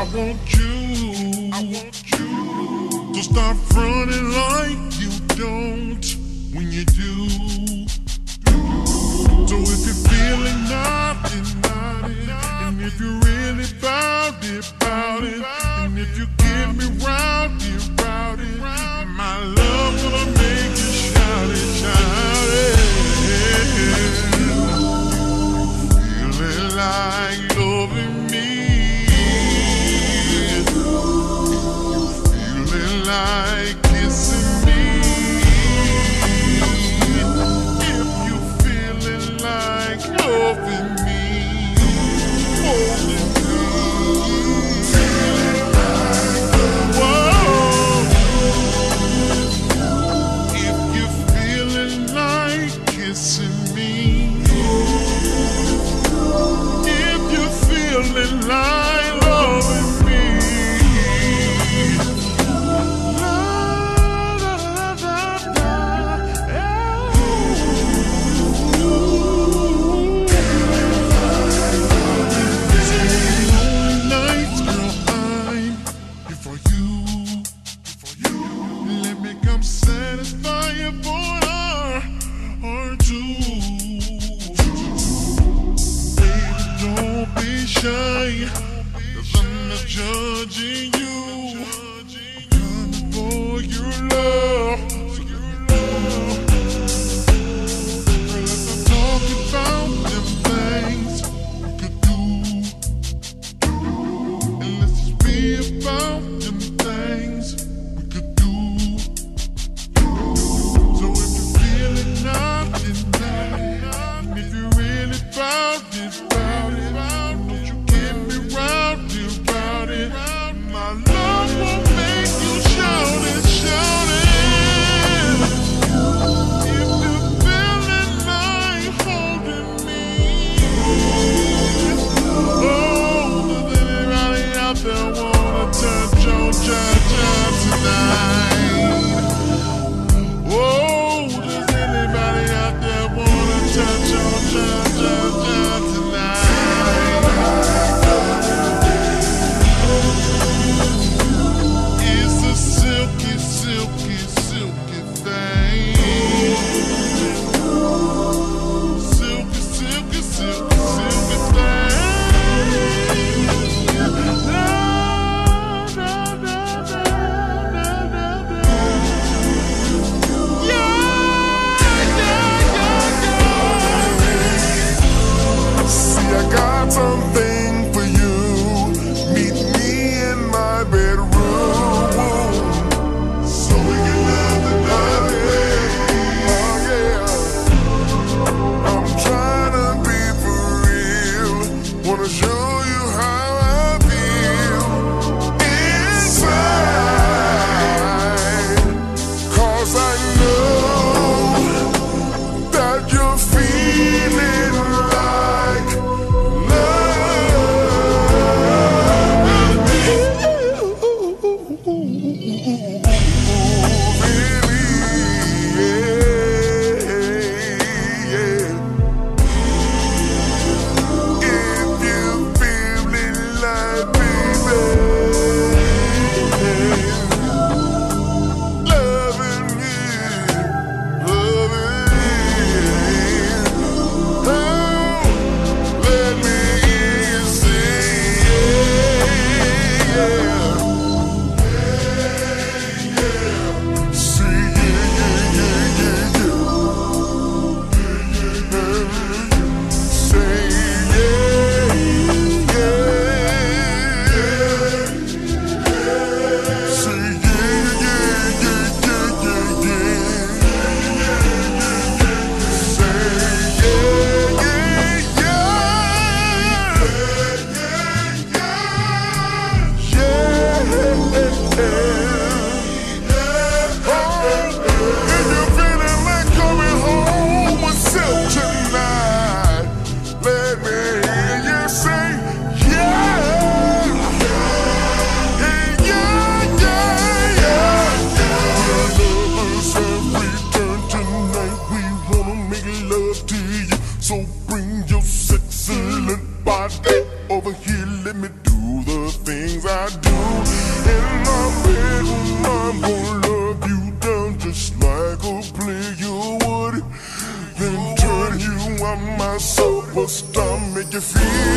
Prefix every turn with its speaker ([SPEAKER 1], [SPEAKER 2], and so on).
[SPEAKER 1] I want you. I want you to stop running like you don't when you do. So if you're feeling naughty, naughty, and if you're really bout it, bout it, and if you get me round it, my love will make you shout it, shout it. Feeling like loving me.
[SPEAKER 2] night. See.